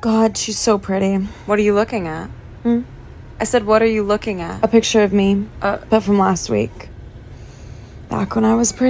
God, she's so pretty. What are you looking at? Hmm? I said, what are you looking at? A picture of me, Uh, but from last week. Back when I was pretty.